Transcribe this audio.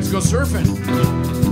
Let's go surfing.